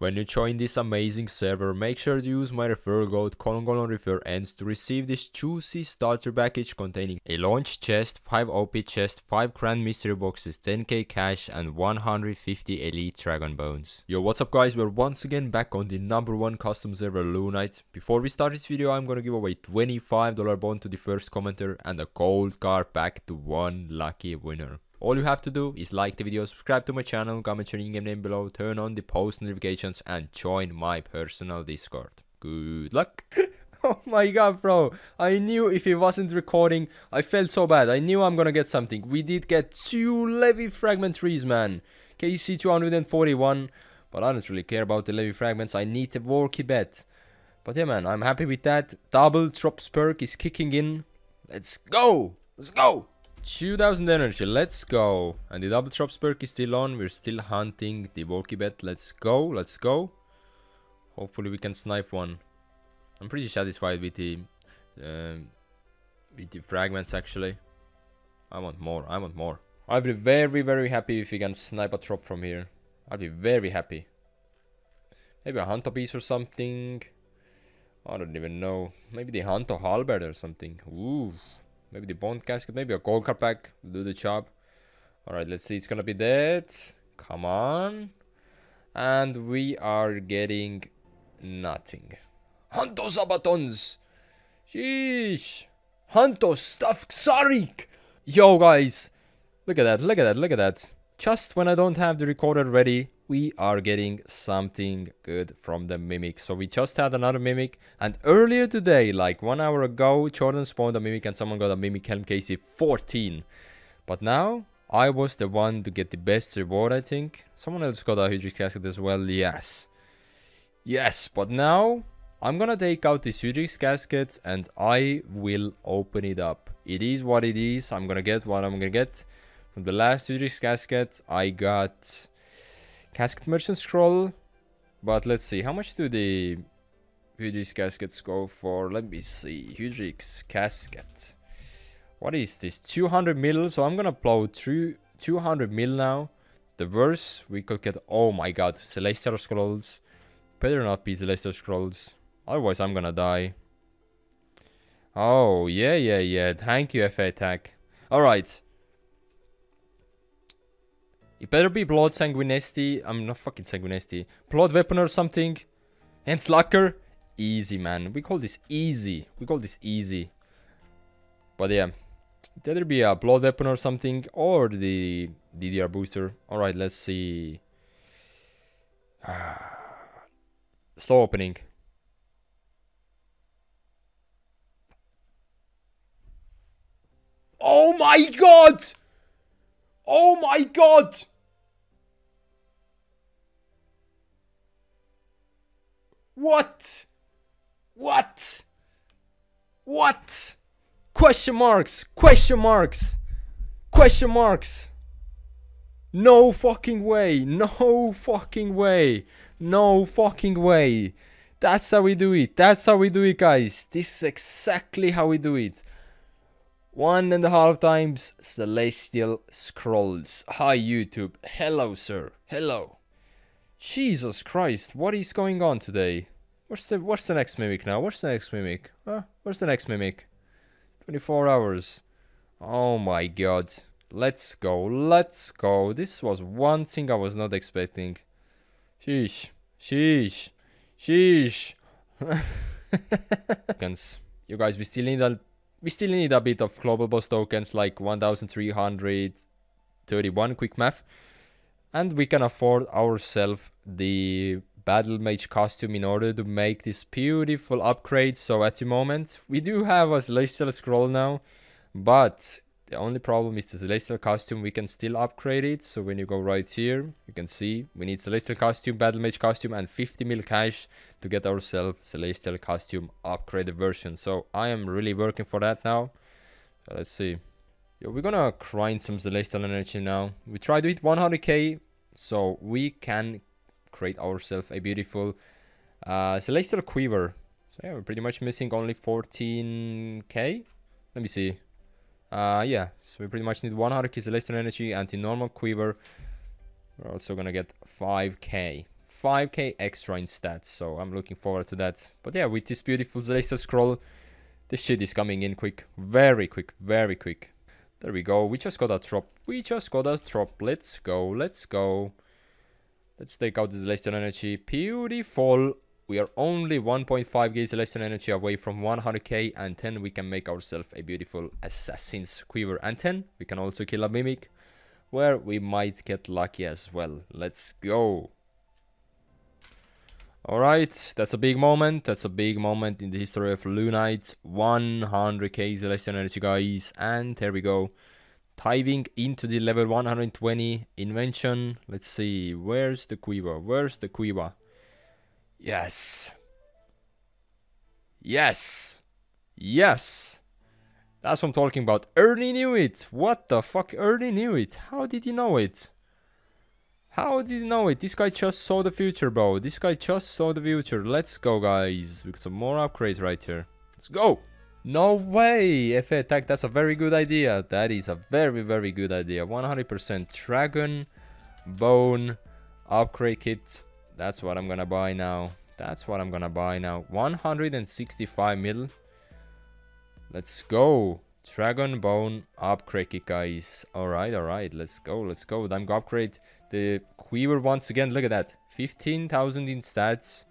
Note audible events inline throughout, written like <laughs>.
When you join this amazing server, make sure to use my referral code ColonColonReferEnts to receive this juicy starter package containing a launch chest, 5 OP chest, 5 grand mystery boxes, 10k cash and 150 elite dragon bones. Yo what's up guys, we're once again back on the number one custom server Lunite. Before we start this video I'm gonna give away $25 bond to the first commenter and a gold card pack to one lucky winner. All you have to do is like the video, subscribe to my channel, comment your in-game name below, turn on the post notifications and join my personal Discord. Good luck! <laughs> oh my god bro, I knew if it wasn't recording, I felt so bad, I knew I'm gonna get something. We did get two Levy Fragment trees man, KC 241, but I don't really care about the Levy Fragments, I need a Vorki pet. But yeah man, I'm happy with that. Double Drops perk is kicking in. Let's go! Let's go! 2000 energy, let's go. And the double drops perk is still on. We're still hunting the Vorki pet. Let's go, let's go. Hopefully we can snipe one. I'm pretty satisfied with the um, with the fragments actually. I want more, I want more. I'll be very very happy if we can snipe a drop from here. I'll be very happy. Maybe a Hunter piece or something. I don't even know. Maybe the Hunter halberd or something. Ooh. Maybe the bond casket, maybe a gold card pack do the job. Alright, let's see. It's gonna be that. Come on. And we are getting nothing. Hunto Sabatons! Sheesh! Hunto stuffed Xarik! Yo guys! Look at that, look at that, look at that. Just when I don't have the recorder ready, we are getting something good from the Mimic. So we just had another Mimic. And earlier today, like one hour ago, Jordan spawned a Mimic and someone got a Mimic Helm KC 14. But now, I was the one to get the best reward, I think. Someone else got a Hydrix Casket as well, yes. Yes, but now, I'm gonna take out the Hydrix Casket and I will open it up. It is what it is. I'm gonna get what I'm gonna get. From the last Hydrix Casket, I got Casket Merchant Scroll. But let's see, how much do the Hydrix Caskets go for? Let me see, Hydrix Casket. What is this? 200 mil, so I'm gonna blow through 200 mil now. The worst we could get, oh my god, Celestial Scrolls. Better not be Celestial Scrolls, otherwise I'm gonna die. Oh, yeah, yeah, yeah, thank you FA Attack. Alright, it better be Blood Sanguinesti. I'm not fucking Sanguinesti. Blood Weapon or something. And Slacker. Easy, man. We call this easy. We call this easy. But yeah. It better be a Blood Weapon or something. Or the DDR booster. Alright, let's see. Ah, slow opening. Oh my god! Oh my god! What? What? What? Question marks. Question marks. Question marks. No fucking way. No fucking way. No fucking way. That's how we do it. That's how we do it, guys. This is exactly how we do it. One and a half times Celestial Scrolls. Hi, YouTube. Hello, sir. Hello. Jesus Christ, what is going on today? What's the what's the next mimic now? What's the next mimic? Huh? Where's the next mimic? 24 hours. Oh my god. Let's go. Let's go. This was one thing I was not expecting. Sheesh. Sheesh. Sheesh. <laughs> you guys, we still need a we still need a bit of global boss tokens like 1331 quick math and we can afford ourselves the battle mage costume in order to make this beautiful upgrade. So at the moment we do have a celestial scroll now but the only problem is the celestial costume. We can still upgrade it. So when you go right here you can see we need celestial costume battle mage costume and 50 mil cash to get ourselves celestial costume upgraded version. So i am really working for that now. So let's see yeah, we're gonna grind some celestial energy now. We try to hit 100k so we can create ourselves a beautiful uh, celestial quiver. So yeah, we're pretty much missing only 14k. Let me see. Uh, yeah, so we pretty much need 100k celestial energy and the normal quiver. We're also gonna get 5k. 5k extra in stats, so I'm looking forward to that. But yeah, with this beautiful Celestial Scroll, this shit is coming in quick. Very quick, very quick. There we go. We just got a drop. We just got a drop. Let's go, let's go. Let's take out the Celestial Energy. Beautiful. We are only 1.5k Celestial Energy away from 100k and 10 we can make ourselves a beautiful Assassin's Quiver. And 10 we can also kill a Mimic where we might get lucky as well. Let's go. Alright, that's a big moment. That's a big moment in the history of Lunite. 100k Celestial Energy, guys. And here we go. Diving into the level 120 invention. Let's see. Where's the Quiver? Where's the Quiver? Yes. Yes. Yes. That's what I'm talking about. Ernie knew it. What the fuck? Ernie knew it. How did he know it? How did he know it? This guy just saw the future, bro. This guy just saw the future. Let's go, guys. With some more upgrades right here. Let's go. No way. FA attack. That's a very good idea. That is a very, very good idea. 100% dragon bone upgrade kit. That's what I'm gonna buy now. That's what I'm gonna buy now. 165 mil. Let's go. Dragon Bone upgrade guys. Alright, alright. Let's go, let's go. I'm gonna upgrade the Quiver once again. Look at that. 15,000 in stats.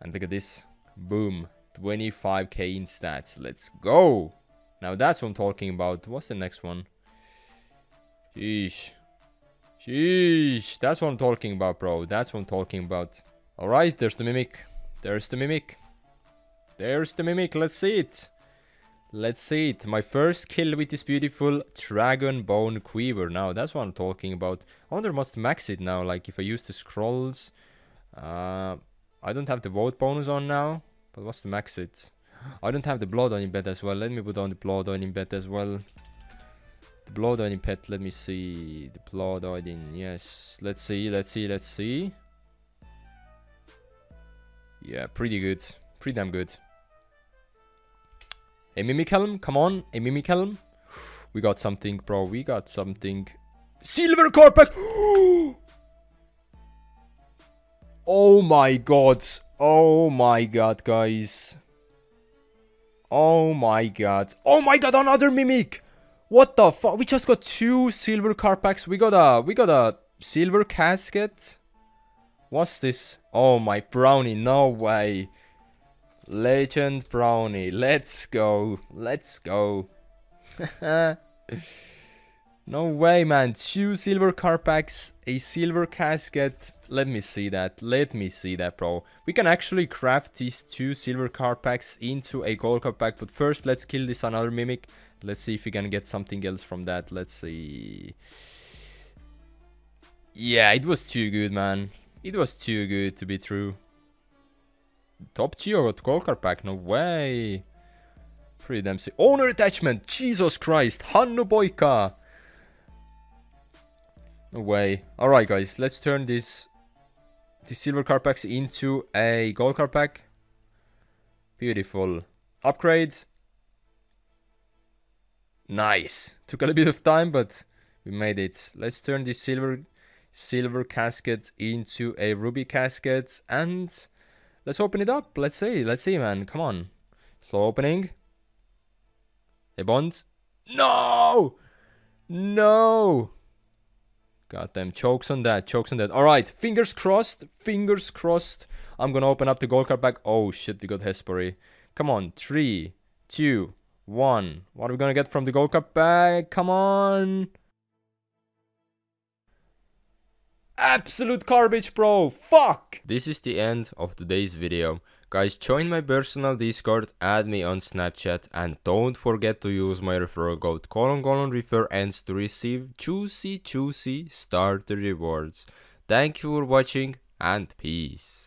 And look at this. Boom. 25k in stats. Let's go. Now that's what I'm talking about. What's the next one? Sheesh. Sheesh. That's what I'm talking about, bro. That's what I'm talking about. Alright, there's the Mimic. There's the Mimic. There's the Mimic. Let's see it. Let's see it. My first kill with this beautiful Dragon Bone Quiver. Now, that's what I'm talking about. I wonder what's max it now. Like, if I use the scrolls. Uh, I don't have the vote bonus on now. But what's the max it? I don't have the blood on in bed as well. Let me put on the blood on in bed as well. The blood on pet. Let me see. The blood on in. Yes. Let's see. Let's see. Let's see. Yeah, pretty good. Pretty damn good. A Mimic Helm, come on, a Mimic Helm. We got something, bro, we got something. Silver Carpet! <gasps> oh my god. Oh my god, guys. Oh my god. Oh my god, another Mimic! What the fuck? We just got two silver card packs. We got a we got a silver casket. What's this? Oh my brownie, no way. Legend Brownie. Let's go. Let's go. <laughs> no way, man. Two silver card packs, a silver casket. Let me see that. Let me see that, bro. We can actually craft these two silver card packs into a gold card pack. But first, let's kill this another mimic. Let's see if we can get something else from that. Let's see. Yeah, it was too good, man. It was too good to be true. Top Geo got gold card pack, no way. Free sick. Owner attachment, Jesus Christ, Hannu Boika. No way. Alright guys, let's turn this, this silver card packs into a gold card pack. Beautiful. Upgrade. Nice. Took a little bit of time, but we made it. Let's turn this silver silver casket into a ruby casket and Let's open it up. Let's see. Let's see, man. Come on. Slow opening. Hey, Bonds. No! No! Goddamn, chokes on that, chokes on that. Alright, fingers crossed, fingers crossed. I'm gonna open up the gold card pack. Oh shit, we got Hesperi. Come on, three, two, one. What are we gonna get from the gold card pack? Come on! Absolute garbage, bro. Fuck. This is the end of today's video. Guys, join my personal Discord, add me on Snapchat, and don't forget to use my referral code colon colon refer ents to receive juicy juicy starter rewards. Thank you for watching and peace.